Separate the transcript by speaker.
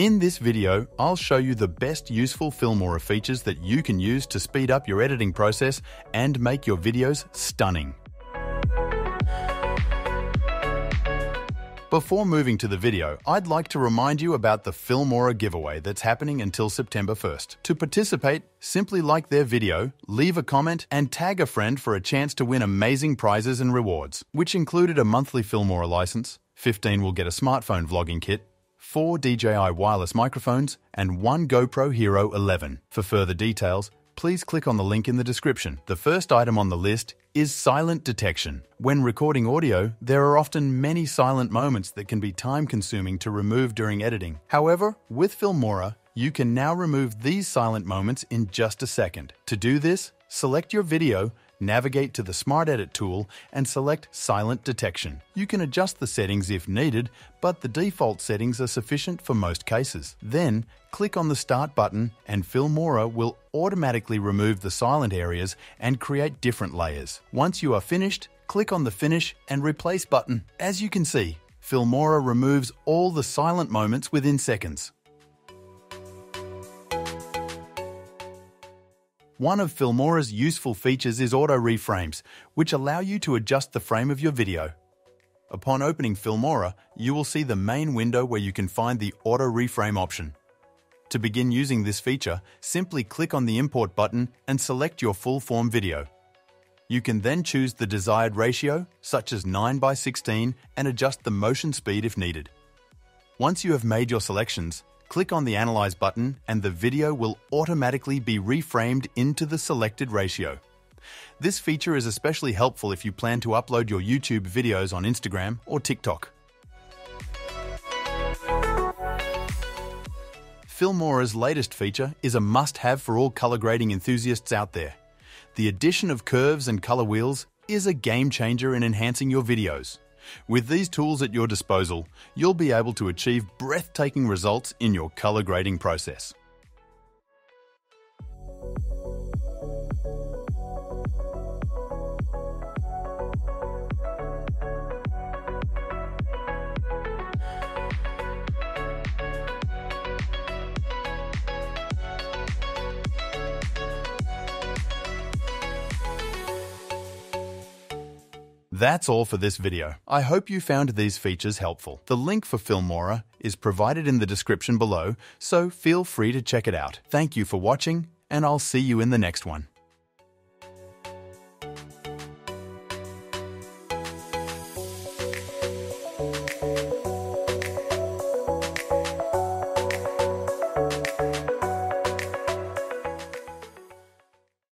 Speaker 1: In this video, I'll show you the best useful Filmora features that you can use to speed up your editing process and make your videos stunning. Before moving to the video, I'd like to remind you about the Filmora giveaway that's happening until September 1st. To participate, simply like their video, leave a comment, and tag a friend for a chance to win amazing prizes and rewards, which included a monthly Filmora license, 15 will get a smartphone vlogging kit, 4 DJI wireless microphones, and 1 GoPro Hero 11. For further details, please click on the link in the description. The first item on the list is silent detection. When recording audio, there are often many silent moments that can be time consuming to remove during editing. However, with Filmora, you can now remove these silent moments in just a second. To do this, select your video navigate to the Smart Edit tool and select Silent Detection. You can adjust the settings if needed, but the default settings are sufficient for most cases. Then, click on the Start button and Filmora will automatically remove the silent areas and create different layers. Once you are finished, click on the Finish and Replace button. As you can see, Filmora removes all the silent moments within seconds. One of Filmora's useful features is auto reframes, which allow you to adjust the frame of your video. Upon opening Filmora, you will see the main window where you can find the auto reframe option. To begin using this feature, simply click on the import button and select your full form video. You can then choose the desired ratio, such as 9 by 16, and adjust the motion speed if needed. Once you have made your selections, Click on the Analyze button and the video will automatically be reframed into the selected ratio. This feature is especially helpful if you plan to upload your YouTube videos on Instagram or TikTok. Filmora's latest feature is a must-have for all color grading enthusiasts out there. The addition of curves and color wheels is a game changer in enhancing your videos. With these tools at your disposal, you'll be able to achieve breathtaking results in your colour grading process. That's all for this video. I hope you found these features helpful. The link for Filmora is provided in the description below, so feel free to check it out. Thank you for watching, and I'll see you in the next one.